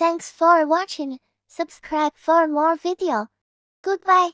Thanks for watching. Subscribe for more video. Goodbye.